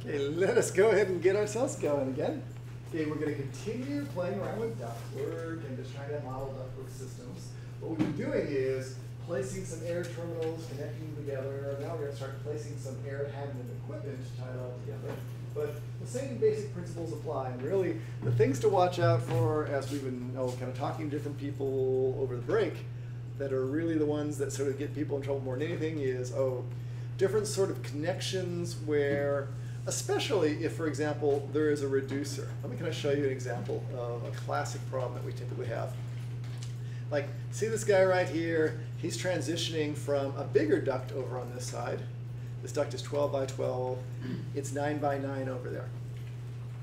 Okay, let us go ahead and get ourselves going again. Okay, we're going to continue playing around with ductwork and just trying to model ductwork systems. What we've been doing is placing some air terminals, connecting them together. Now we're going to start placing some air handling equipment to tie it all together. But the same basic principles apply. And really, the things to watch out for as we've been oh, kind of talking to different people over the break that are really the ones that sort of get people in trouble more than anything is, oh, different sort of connections where especially if, for example, there is a reducer. Let me kind of show you an example of a classic problem that we typically have. Like, see this guy right here? He's transitioning from a bigger duct over on this side. This duct is 12 by 12. Hmm. It's 9 by 9 over there.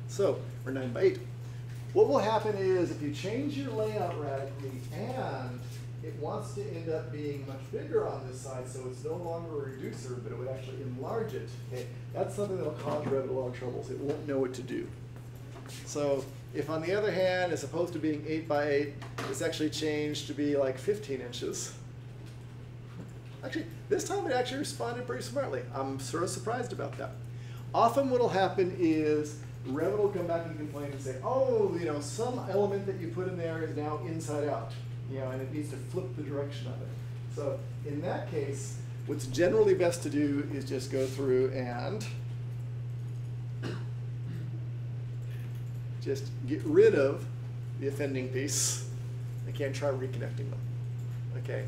So, or 9 by 8. What will happen is if you change your layout radically and it wants to end up being much bigger on this side, so it's no longer a reducer, but it would actually enlarge it. Okay, that's something that'll cause Revit a lot of troubles. It won't know what to do. So if on the other hand, as opposed to being 8 by 8, it's actually changed to be like 15 inches. Actually, this time it actually responded pretty smartly. I'm sort of surprised about that. Often what will happen is Revit will come back and complain and say, oh, you know, some element that you put in there is now inside out you know, and it needs to flip the direction of it. So in that case, what's generally best to do is just go through and just get rid of the offending piece. I can't try reconnecting them. Okay,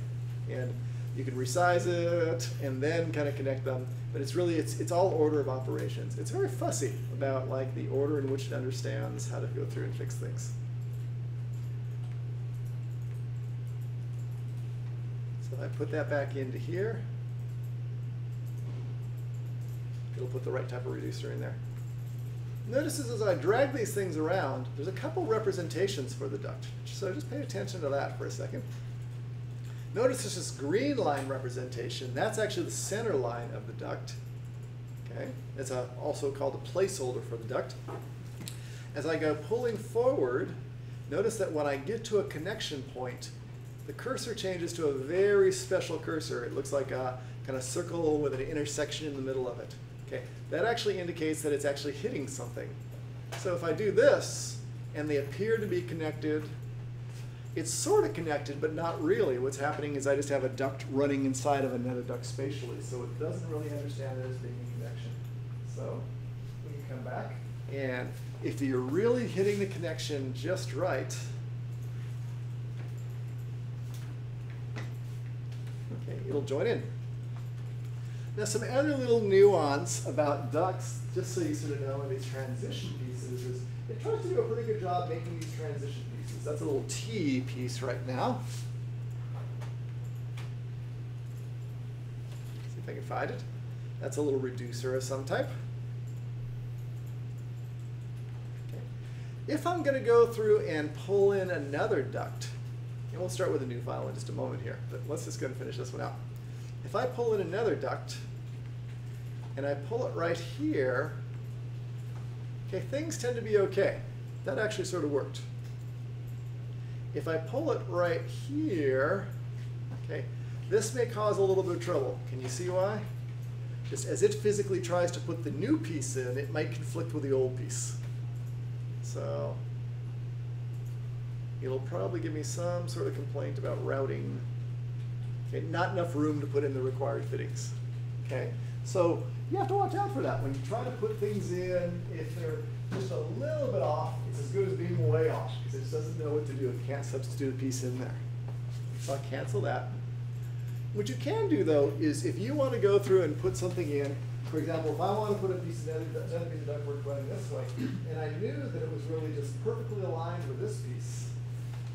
and you can resize it and then kind of connect them. But it's really it's it's all order of operations. It's very fussy about like the order in which it understands how to go through and fix things. I put that back into here, it'll put the right type of reducer in there. Notice as I drag these things around, there's a couple representations for the duct. So just pay attention to that for a second. Notice there's this green line representation. That's actually the center line of the duct. Okay, It's a, also called a placeholder for the duct. As I go pulling forward, notice that when I get to a connection point, the cursor changes to a very special cursor. It looks like a kind of circle with an intersection in the middle of it. Okay, that actually indicates that it's actually hitting something. So if I do this, and they appear to be connected, it's sort of connected, but not really. What's happening is I just have a duct running inside of another duct spatially, so it doesn't really understand it as being a connection. So we can come back, and if you're really hitting the connection just right, it'll join in. Now some other little nuance about ducts, just so you sort of know in these transition pieces, is it tries to do a pretty good job making these transition pieces. That's a little T piece right now. See if I can find it. That's a little reducer of some type. If I'm going to go through and pull in another duct, and we'll start with a new file in just a moment here, but let's just go and finish this one out. If I pull in another duct, and I pull it right here, okay, things tend to be okay. That actually sort of worked. If I pull it right here, okay, this may cause a little bit of trouble. Can you see why? Just as it physically tries to put the new piece in, it might conflict with the old piece. So it'll probably give me some sort of complaint about routing. Okay, not enough room to put in the required fittings. Okay, so you have to watch out for that. When you try to put things in, if they're just a little bit off, it's as good as being way off because it just doesn't know what to do. It can't substitute a piece in there. So I'll cancel that. What you can do though is if you want to go through and put something in, for example, if I want to put a piece of another piece of ductwork running this way, and I knew that it was really just perfectly aligned with this piece,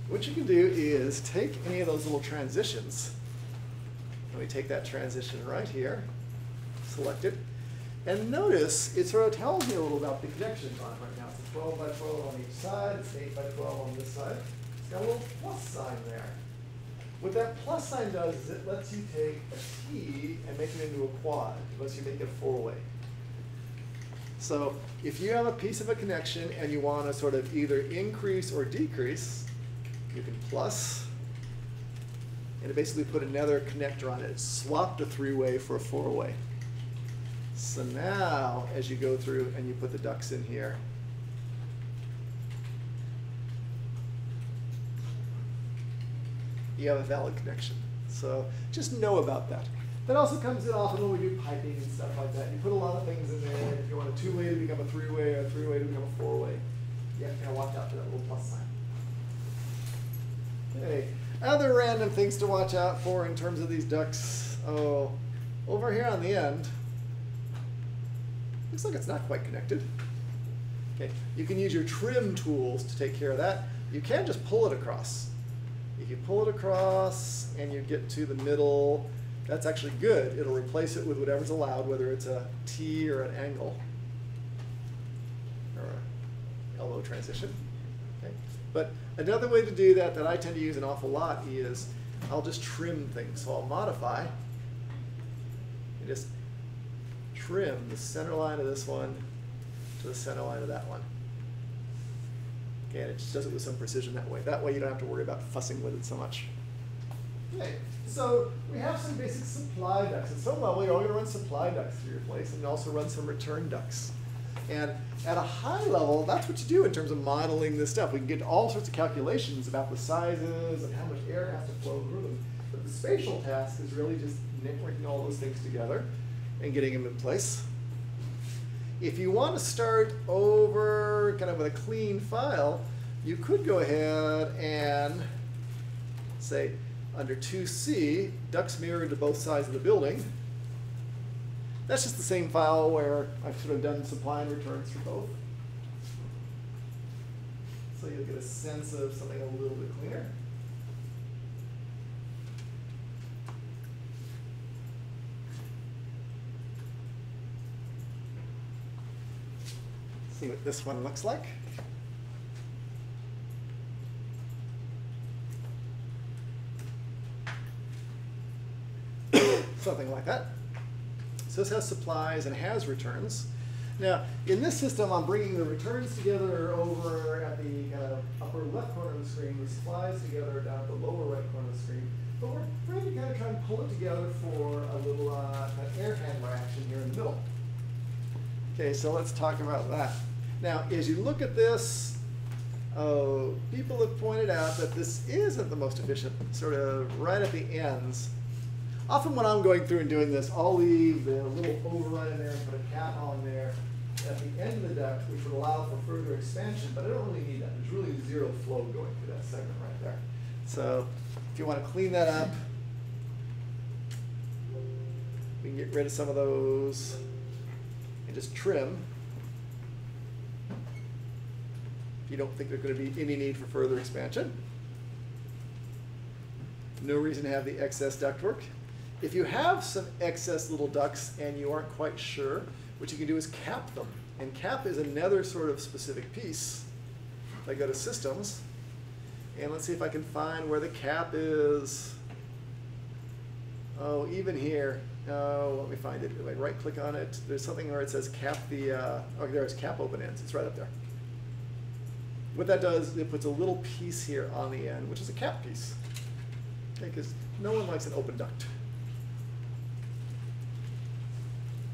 what you can do is take any of those little transitions. Let me take that transition right here, select it, and notice it sort of tells me a little about the connections on it right now. It's a 12 by 12 on each side, it's 8 by 12 on this side. It's got a little plus sign there. What that plus sign does is it lets you take a T and make it into a quad. It lets you make it four-way. So if you have a piece of a connection and you want to sort of either increase or decrease, you can plus, and it basically put another connector on it. It swapped a three-way for a four-way. So now, as you go through and you put the ducts in here, you have a valid connection. So just know about that. That also comes in often when we do piping and stuff like that. You put a lot of things in there. If you want a two-way to become a three-way, or a three-way to become a four-way, you have to kind of watch out for that little plus sign. Okay, other random things to watch out for in terms of these ducks. Oh, over here on the end, looks like it's not quite connected. Okay, you can use your trim tools to take care of that. You can just pull it across. If you pull it across and you get to the middle, that's actually good. It'll replace it with whatever's allowed, whether it's a T or an angle or a LO transition. Okay? But another way to do that that I tend to use an awful lot is I'll just trim things. So I'll modify and just trim the center line of this one to the center line of that one. Okay, and it just does it with some precision that way. That way you don't have to worry about fussing with it so much. Okay, so we have some basic supply ducts. At some level, you're all going to run supply ducts through your place, and also run some return ducts. And at a high level, that's what you do in terms of modeling this stuff. We can get all sorts of calculations about the sizes and how much air has to flow through them. But the spatial task is really just networking all those things together and getting them in place. If you want to start over kind of with a clean file, you could go ahead and say under 2C, ducts mirrored to both sides of the building. That's just the same file where I've sort of done supply and returns for both. So you'll get a sense of something a little bit cleaner. See what this one looks like. Something like that. So this has supplies and has returns. Now, in this system, I'm bringing the returns together over at the upper left corner of the screen, the supplies together down at the lower right corner of the screen. But we're trying to kind of try and pull it together for a little uh, air handler action here in the middle. Okay, so let's talk about that. Now, as you look at this, uh, people have pointed out that this isn't the most efficient, sort of right at the ends. Often when I'm going through and doing this, I'll leave the little override in there and put a cap on there at the end of the duct, which would allow for further expansion, but I don't really need that. There's really zero flow going through that segment right there. So if you want to clean that up, we can get rid of some of those and just trim. If you don't think there's going to be any need for further expansion. No reason to have the excess ductwork. If you have some excess little ducts and you aren't quite sure, what you can do is cap them. And cap is another sort of specific piece. If I go to systems, and let's see if I can find where the cap is. Oh, even here. Oh, let me find it. If I right click on it, there's something where it says cap the, uh, oh, there's cap open ends. It's right up there. What that does, it puts a little piece here on the end, which is a cap piece. Because no one likes an open duct.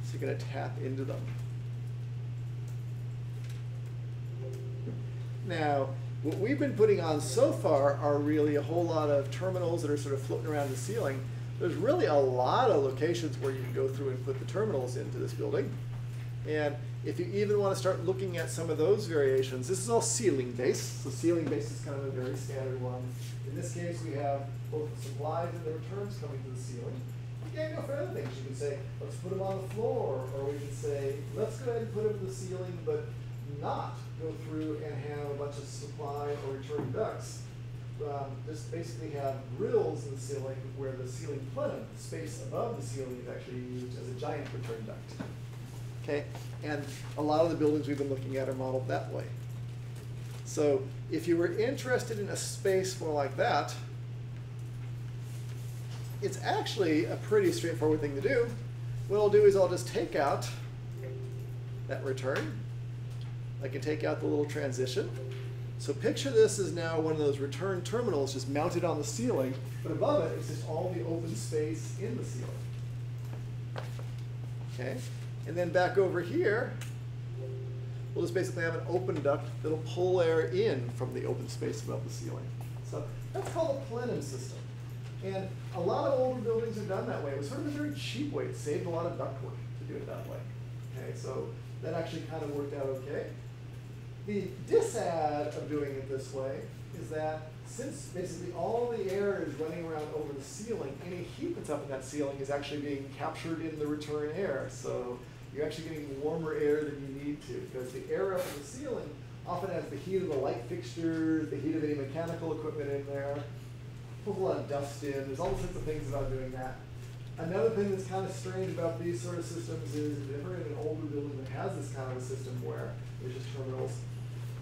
So you're going to tap into them. Now, what we've been putting on so far are really a whole lot of terminals that are sort of floating around the ceiling. There's really a lot of locations where you can go through and put the terminals into this building. And if you even want to start looking at some of those variations, this is all ceiling based. So ceiling based is kind of a very standard one. In this case, we have both the supplies and the returns coming to the ceiling. You can go for other things. You can say, let's put them on the floor, or we can say, let's go ahead and put them to the ceiling, but not go through and have a bunch of supply or return ducts. Um, just basically have grills in the ceiling where the ceiling plenum, the space above the ceiling, is actually used as a giant return duct. Okay, and a lot of the buildings we've been looking at are modeled that way. So if you were interested in a space more like that, it's actually a pretty straightforward thing to do. What I'll do is I'll just take out that return. I can take out the little transition. So picture this as now one of those return terminals just mounted on the ceiling, but above it is just all the open space in the ceiling. Okay, And then back over here, we'll just basically have an open duct that'll pull air in from the open space above the ceiling. So that's called a plenum system. And a lot of older buildings are done that way. It was sort of a very cheap way. It saved a lot of ductwork to do it that way. Okay, so that actually kind of worked out okay. The disad of doing it this way is that since basically all the air is running around over the ceiling, any heat that's up in that ceiling is actually being captured in the return air. So you're actually getting warmer air than you need to because the air up in the ceiling often has the heat of the light fixtures, the heat of any mechanical equipment in there, pulls a lot of dust in. There's all sorts of things about doing that. Another thing that's kind of strange about these sort of systems is if you're in an older building that has this kind of a system where there's just terminals,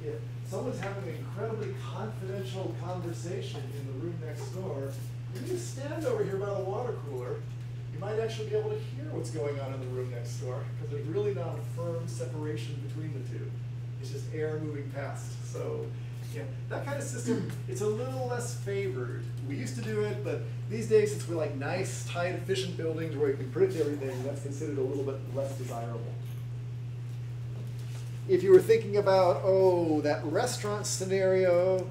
if someone's having an incredibly confidential conversation in the room next door, if you just stand over here by the water cooler, you might actually be able to hear what's going on in the room next door because there's really not a firm separation between the two. It's just air moving past. So, yeah, that kind of system, it's a little less favored. We used to do it, but these days, since we're like nice, tight, efficient buildings where you can predict everything, that's considered a little bit less desirable. If you were thinking about, oh, that restaurant scenario,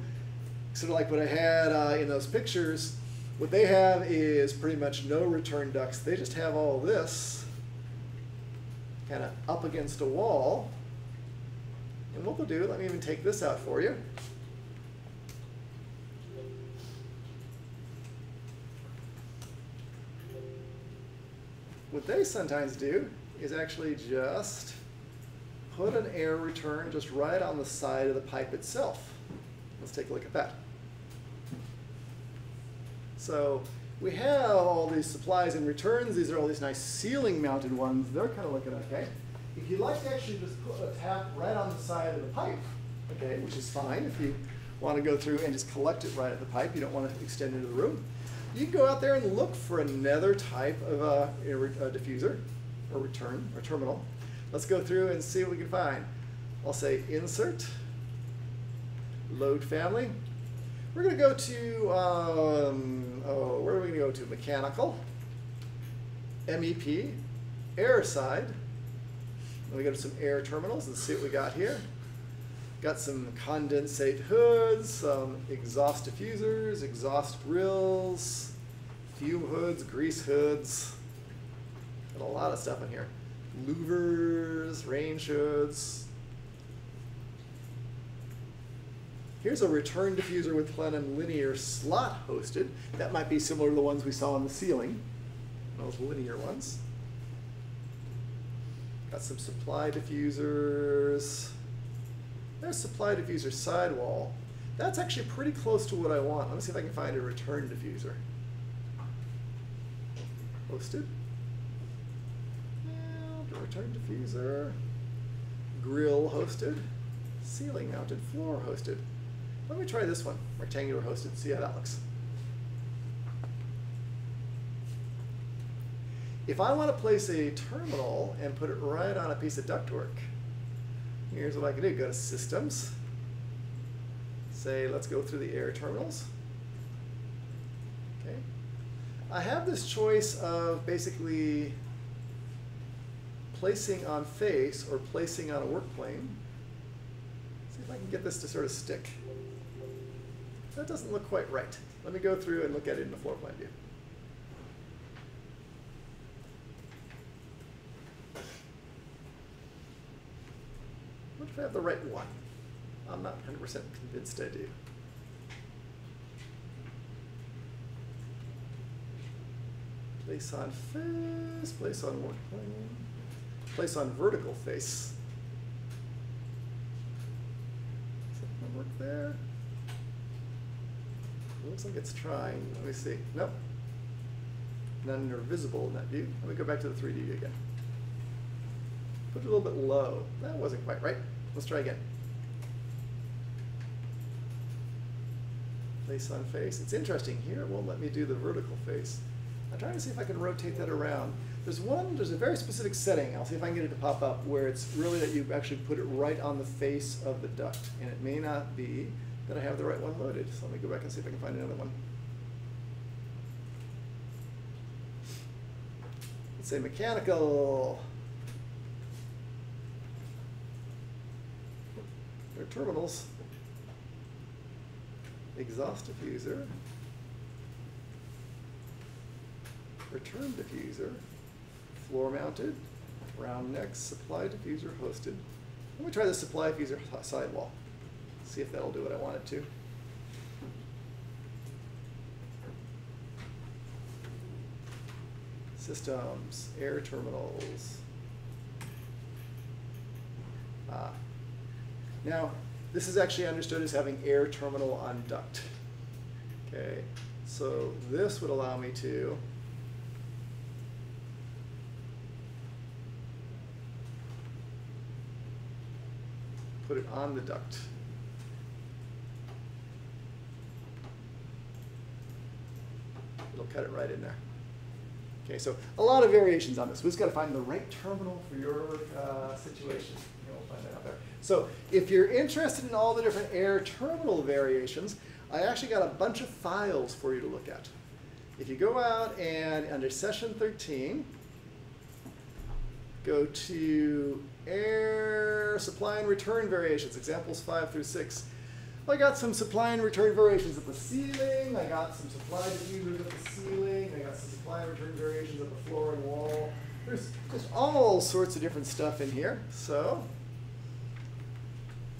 sort of like what I had uh, in those pictures, what they have is pretty much no return ducts. They just have all this kind of up against a wall. And what we'll do, let me even take this out for you. What they sometimes do is actually just put an air return just right on the side of the pipe itself. Let's take a look at that. So we have all these supplies and returns. These are all these nice ceiling mounted ones. They're kind of looking okay. If you'd like to actually just put a tap right on the side of the pipe, okay, which is fine if you want to go through and just collect it right at the pipe, you don't want to extend into the room, you can go out there and look for another type of uh, a, a diffuser or return or terminal. Let's go through and see what we can find. I'll say insert, load family. We're going to go to, um, oh, where are we going to go to? Mechanical, MEP, air side. Let me go to some air terminals and see what we got here. Got some condensate hoods, some exhaust diffusers, exhaust grills, fume hoods, grease hoods. Got a lot of stuff in here. Louvers, range hoods. Here's a return diffuser with plenum linear slot hosted. That might be similar to the ones we saw on the ceiling, those linear ones. Got some supply diffusers. There's supply diffuser sidewall. That's actually pretty close to what I want. Let me see if I can find a return diffuser. Hosted. Yeah, return diffuser. Grill hosted. Ceiling mounted floor hosted. Let me try this one, rectangular hosted, see how that looks. If I want to place a terminal and put it right on a piece of ductwork, here's what I can do. Go to Systems. Say, let's go through the air terminals. Okay. I have this choice of basically placing on face or placing on a work plane. See if I can get this to sort of stick. That doesn't look quite right. Let me go through and look at it in the floor plan view. What if I have the right one? I'm not 100% convinced I do. Place on face, place on work plane, place on vertical face. Gonna work there? Looks like it's trying. Let me see. Nope. None are visible in that view. Let me go back to the 3D again. Put it a little bit low. That wasn't quite right. Let's try again. Place on face. It's interesting here. It won't let me do the vertical face. I'm trying to see if I can rotate that around. There's one, there's a very specific setting. I'll see if I can get it to pop up where it's really that you actually put it right on the face of the duct. And it may not be that I have the right one loaded. So let me go back and see if I can find another one. Let's say mechanical. Air terminals, exhaust diffuser, return diffuser, floor mounted, round neck supply diffuser hosted. Let me try the supply diffuser sidewall. See if that'll do what I want it to. Systems, air terminals. Ah. Now, this is actually understood as having air terminal on duct. Okay, so this would allow me to put it on the duct. It'll cut it right in there. Okay, so a lot of variations on this. We just got to find the right terminal for your uh, situation. You'll find that out there. So if you're interested in all the different air terminal variations, I actually got a bunch of files for you to look at. If you go out and under session 13, go to air supply and return variations, examples five through six. I got some supply and return variations at the ceiling. I got some supply diffusers at the ceiling. I got some supply and return variations at the floor and wall. There's just all sorts of different stuff in here. So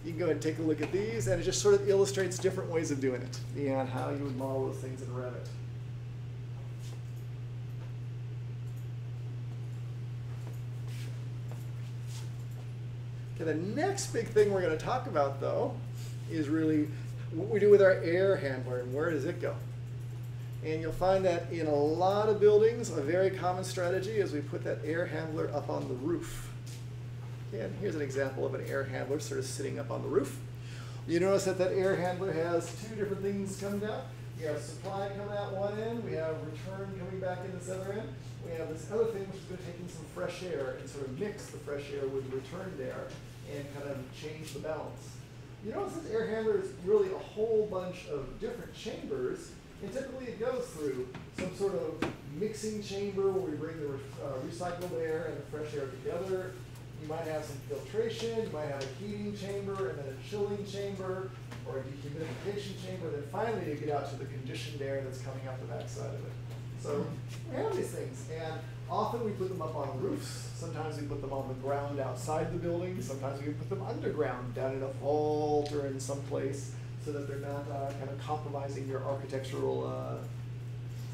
you can go ahead and take a look at these, and it just sort of illustrates different ways of doing it and how you would model those things in Revit. Okay, the next big thing we're going to talk about, though, is really what we do with our air handler and where does it go. And you'll find that in a lot of buildings, a very common strategy is we put that air handler up on the roof. And here's an example of an air handler sort of sitting up on the roof. You notice that that air handler has two different things coming down. We have supply coming out one end, we have return coming back in this other end. We have this other thing which is going to take in some fresh air and sort of mix the fresh air with the return air and kind of change the balance. You notice this air handler is really a whole bunch of different chambers, and typically it goes through some sort of mixing chamber where we bring the uh, recycled air and the fresh air together. You might have some filtration, you might have a heating chamber, and then a chilling chamber, or a dehumidification chamber, then finally you get out to the conditioned air that's coming out the backside of it. So we have these things, and often we put them up on roofs. Sometimes we put them on the ground outside the building. Sometimes we put them underground, down in a vault or in some place, so that they're not uh, kind of compromising your architectural uh,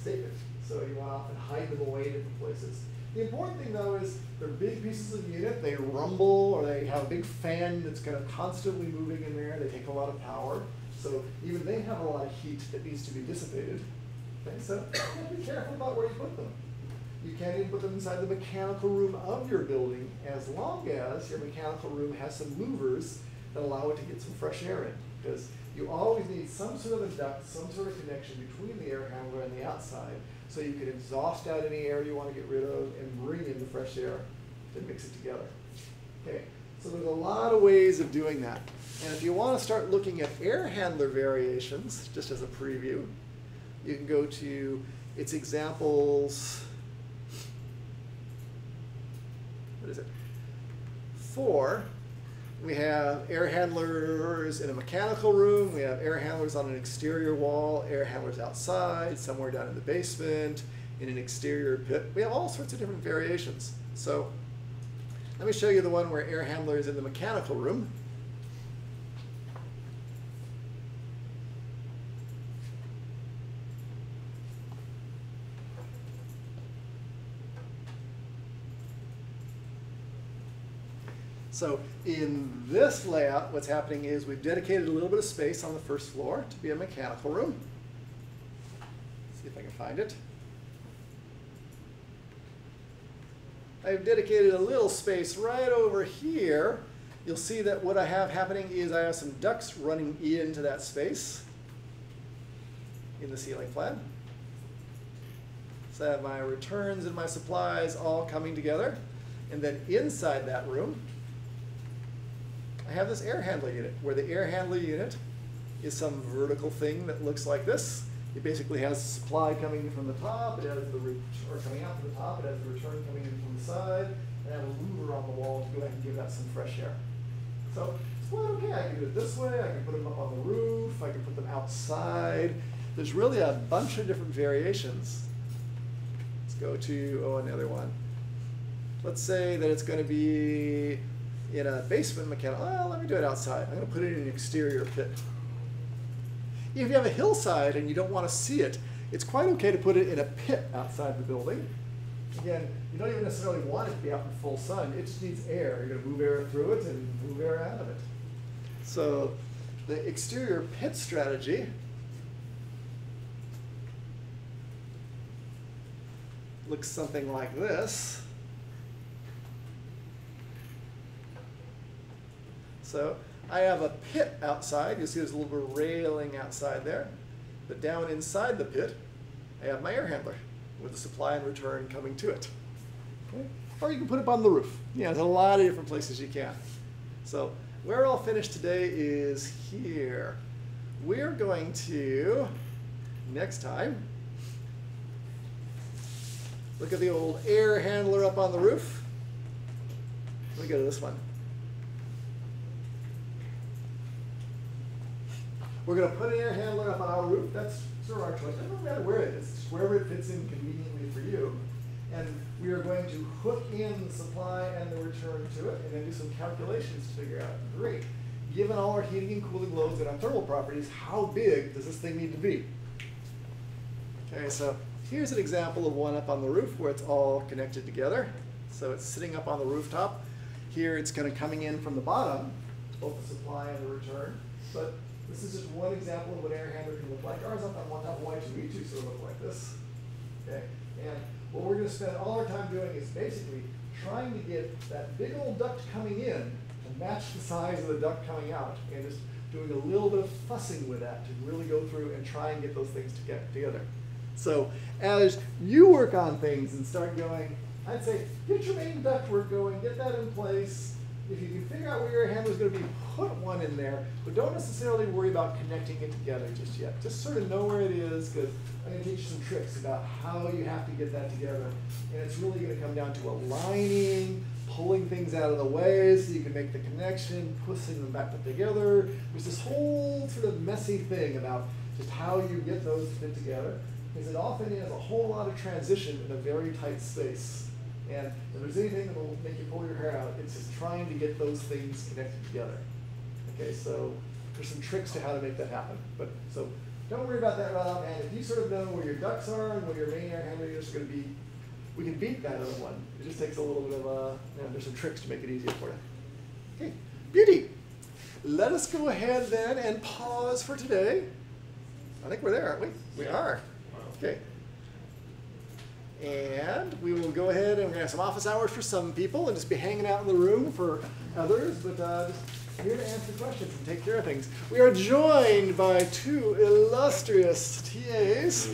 statement. So you want to often hide them away in different places. The important thing though is they're big pieces of unit, they rumble or they have a big fan that's kind of constantly moving in there, they take a lot of power. So even they have a lot of heat that needs to be dissipated. Okay, so be careful about where you put them. You can't even put them inside the mechanical room of your building as long as your mechanical room has some louvers that allow it to get some fresh air in. Because you always need some sort of a duct, some sort of connection between the air handler and the outside so you can exhaust out any air you want to get rid of and bring in the fresh air to mix it together. Okay, so there's a lot of ways of doing that. And if you want to start looking at air handler variations, just as a preview, you can go to its examples, what is it? Four, we have air handlers in a mechanical room, we have air handlers on an exterior wall, air handlers outside, somewhere down in the basement, in an exterior pit. We have all sorts of different variations. So let me show you the one where air handler is in the mechanical room. So in this layout, what's happening is we've dedicated a little bit of space on the first floor to be a mechanical room. Let's see if I can find it. I've dedicated a little space right over here. You'll see that what I have happening is I have some ducts running into that space in the ceiling plan. So I have my returns and my supplies all coming together. And then inside that room, I have this air handler unit, where the air handler unit is some vertical thing that looks like this. It basically has supply coming in from the top, it has the or coming out from the top, it has the return coming in from the side, and I have a louver on the wall to go ahead and give that some fresh air. So it's quite okay. I can do it this way, I can put them up on the roof, I can put them outside. There's really a bunch of different variations. Let's go to, oh, another one. Let's say that it's gonna be in a basement mechanical, well, let me do it outside. I'm gonna put it in an exterior pit. If you have a hillside and you don't wanna see it, it's quite okay to put it in a pit outside the building. Again, you don't even necessarily want it to be out in full sun. It just needs air. You're going to move air through it and move air out of it. So the exterior pit strategy looks something like this. So I have a pit outside. You see there's a little bit of railing outside there. But down inside the pit, I have my air handler with the supply and return coming to it. Okay? Or you can put it on the roof. Yeah, there's a lot of different places you can. So where I'll finish today is here. We're going to, next time, look at the old air handler up on the roof. Let me go to this one. We're going to put an air handler up on our roof. That's sort of our choice. It doesn't matter where it is, wherever it fits in conveniently for you. And we are going to hook in the supply and the return to it and then do some calculations to figure out, great, given all our heating and cooling loads and our thermal properties, how big does this thing need to be? Okay, so here's an example of one up on the roof where it's all connected together. So it's sitting up on the rooftop. Here it's kind of coming in from the bottom, both the supply and the return. But this is just one example of what air handler can look like. Ours up on one top of Y2E2 sort of look like this. Okay, and what we're going to spend all our time doing is basically trying to get that big old duct coming in to match the size of the duct coming out, and just doing a little bit of fussing with that to really go through and try and get those things to get together. So as you work on things and start going, I'd say get your main duct work going, get that in place, if you can figure out where your handler is going to be, put one in there, but don't necessarily worry about connecting it together just yet. Just sort of know where it is, because I'm going to teach you some tricks about how you have to get that together. And it's really going to come down to aligning, pulling things out of the way so you can make the connection, pushing them back together. There's this whole sort of messy thing about just how you get those to fit together, because it often is a whole lot of transition in a very tight space. And if there's anything that will make you pull your hair out, it's just trying to get those things connected together. Okay, so there's some tricks to how to make that happen. But so don't worry about that right off. And if you sort of know where your ducts are and where your main air handler is going to be, we can beat that other one. It just takes a little bit of, uh, you know, there's some tricks to make it easier for you. Okay, beauty. Let us go ahead then and pause for today. I think we're there, aren't we? We are. Okay. And we will go ahead and we're going to have some office hours for some people and just be hanging out in the room for others, but uh, just here to answer questions and take care of things. We are joined by two illustrious TAs.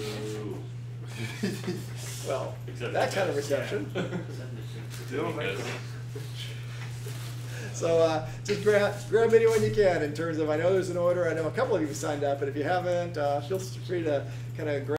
well, Except that kind of reception. yeah. So uh, just grab, grab anyone you can in terms of, I know there's an order, I know a couple of you signed up, but if you haven't, uh, feel free to kind of grab